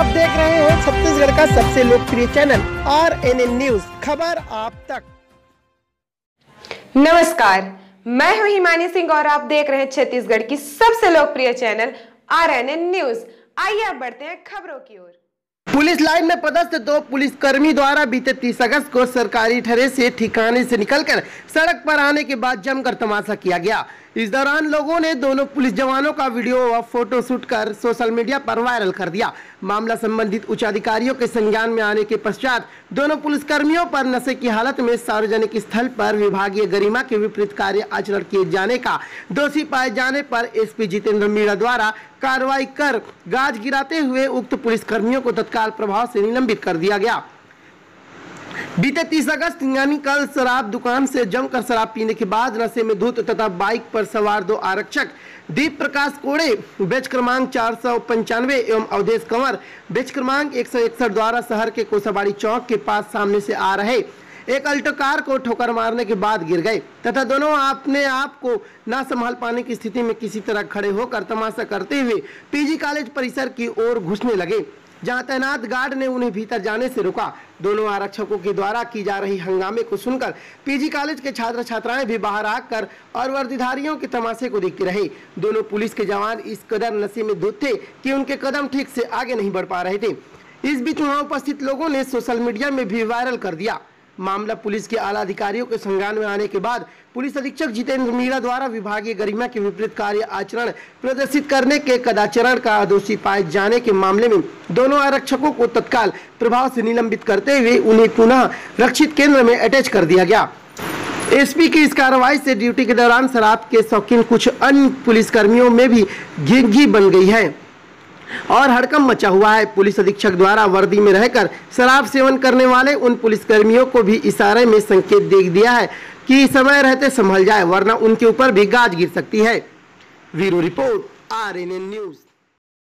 आप देख रहे हैं छत्तीसगढ़ का सबसे लोकप्रिय channel R N N news. खबर आप तक। नमस्कार, मैं हूँ हिमानी सिंह और आप देख रहे हैं छत्तीसगढ़ की सबसे लोकप्रिय channel R N N news. आइए आप बढ़ते हैं खबरों की ओर। पुलिस लाइन में पदस्थ दो पुलिसकर्मी द्वारा बीते 30 अगस्त को सरकारी ठहरे से ठिकाने से निकलकर सड़क पर आने के बाद जमकर तमाशा किया गया। इस दौरान लोगों ने दोनों पुलिस जवानों का वीडियो व फ़ोटो शूट कर सोशल मीडिया पर वायरल कर दिया। मामला संबंधित उच्च अधिकारियों के संज्ञान में आने के पश्चात दोनों पुलिसकर्मियों पर नशे की हालत में सार्वजनिक स्थल पर विभागीय गरिमा के विपरीत कार्य आचरण किए जाने का दोषी पाए जाने पर एसपी जितेंद्र मीणा द्वारा कार्रवाई कर गाज गिराते हुए उक्त पुलिसकर्मियों को तत्काल प्रभाव से निलंबित कर दिया गया। बीते 30 अगस्त, यानी कल शराब दुकान से जमकर शराब पीने के बाद नशे में धुत तथा बाइक पर सवार दो आरक्षक, दीप प्रकाश कोड़े, बेच क्रमांक चार सौ पंचानवे एवं अवधेश कंवर, बेच क्रमांक एक द्वारा शहर के कोसाबाड़ी चौक के पास सामने से आ रहे। एक अल्टो कार को ठोकर मारने के बाद गिर गए। तथा दोनों अपने आप को न संभाल पाने की स्थिति में किसी तरह खड़े होकर तमाशा करते हुए पीजी कॉलेज परिसर की ओर घुसने लगे। जहाँ तैनात गार्ड ने उन्हें भीतर जाने से रोका। दोनों आरक्षकों के द्वारा की जा रही हंगामे को सुनकर पीजी कॉलेज के छात्र छात्राएँ भी बाहर आकर और वर्दीधारियों के तमाशे को देखते रहे। दोनों पुलिस के जवान इस कदर नशे में धुत थे की उनके कदम ठीक से आगे नहीं बढ़ पा रहे थे। इस बीच वहाँ उपस्थित लोगों ने सोशल मीडिया में भी वायरल कर दिया। मामला पुलिस के आला अधिकारियों के संज्ञान में आने के बाद पुलिस अधीक्षक जितेंद्र मीणा द्वारा विभागीय गरिमा के विपरीत कार्य आचरण प्रदर्शित करने के कदाचरण का दोषी पाए जाने के मामले में दोनों आरक्षकों को तत्काल प्रभाव से निलंबित करते हुए उन्हें पुनः रक्षित केंद्र में अटैच कर दिया गया। एसपी की इस कार्रवाई से ड्यूटी के दौरान शराब के शौकीन कुछ अन्य पुलिसकर्मियों में भी घिघी बन गई है। और हड़कम मचा हुआ है। पुलिस अधीक्षक द्वारा वर्दी में रहकर शराब सेवन करने वाले उन पुलिसकर्मियों को भी इशारे में संकेत दे दिया है कि समय रहते संभल जाए, वरना उनके ऊपर भी गाज गिर सकती है। Bureau report R news.